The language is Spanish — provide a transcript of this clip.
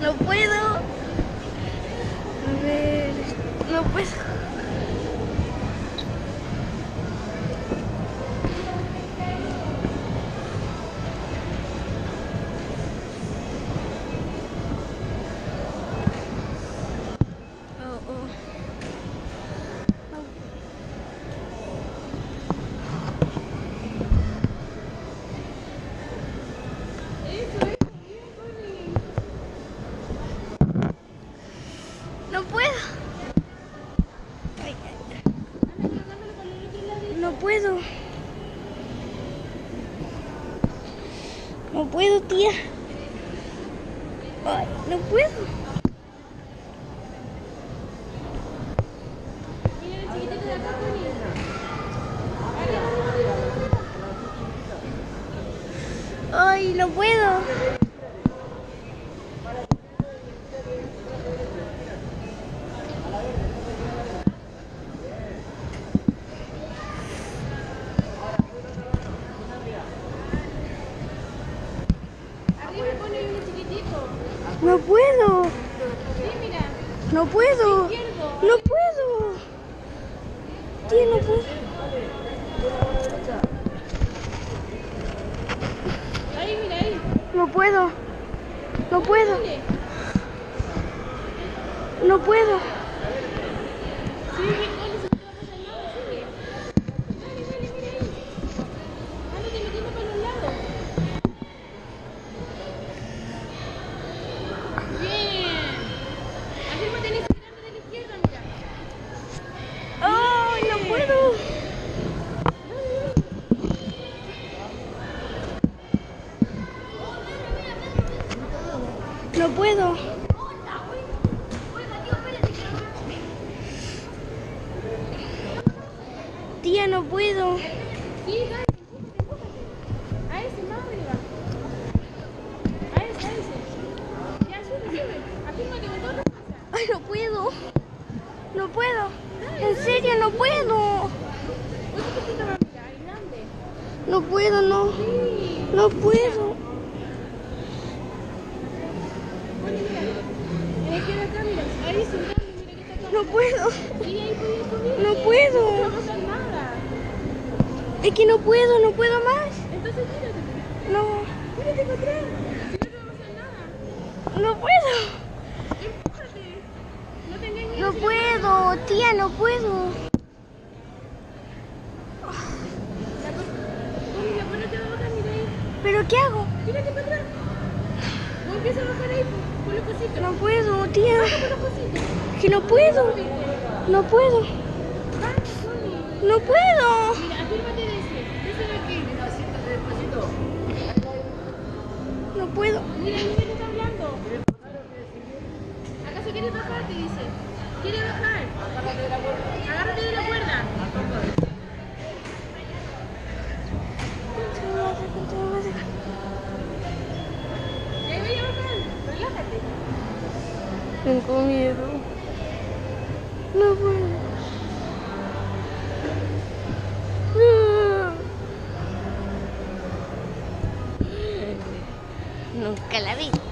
No puedo. A ver, no puedo. Puedo. No puedo, tía. Ay, no puedo. Ay, no puedo. No puedo. Sí, mira. No puedo. Izquierdo. No puedo. Tía, no puedo. Ahí, mira, ahí. No puedo. No puedo. No puedo. Sigue, Juli, si no te va a pasar nada, sigue. Dale, dale, mira ahí. Ándate metiendo para los lados. Bien. Afírmate en ese grande de la izquierda, mira. Ay, no puedo. No puedo. Tía, no puedo. Ay, no puedo. No puedo. En serio, no puedo. No puedo, no. No puedo. Oye, mira. En la izquierda acá, mira. Ahí sentado, mira que está acá. No puedo. No puedo. Es que no puedo, no puedo más. Entonces. No, no puedo. No puedo, tía, no puedo. ¿Pero qué hago? Tírate para atrás. Vos empieza a bajar ahí. No puedo, tía que no puedo. No puedo. No puedo. No puedo. Mira, mira que está hablando. ¿Acaso quieres bajar? Te dice. ¿Quieres bajar? Agárrate de la cuerda. Agárrate de la cuerda. Tengo miedo. No puedo. No. Nunca la vi.